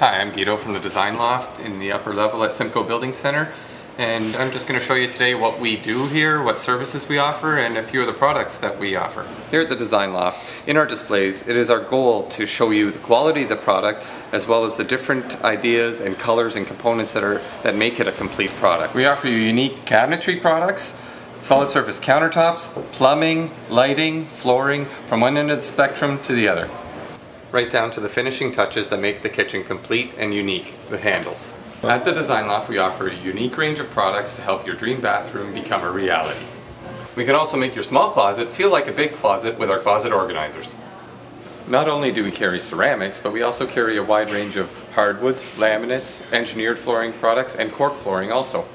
Hi, I'm Guido from the Design Loft in the upper level at Simcoe Building Center. And I'm just going to show you today what we do here, what services we offer, and a few of the products that we offer. Here at the Design Loft, in our displays, it is our goal to show you the quality of the product as well as the different ideas and colors and components that are that make it a complete product. We offer you unique cabinetry products, solid surface countertops, plumbing, lighting, flooring, from one end of the spectrum to the other right down to the finishing touches that make the kitchen complete and unique, the handles. At the Design Loft, we offer a unique range of products to help your dream bathroom become a reality. We can also make your small closet feel like a big closet with our closet organizers. Not only do we carry ceramics, but we also carry a wide range of hardwoods, laminates, engineered flooring products, and cork flooring also.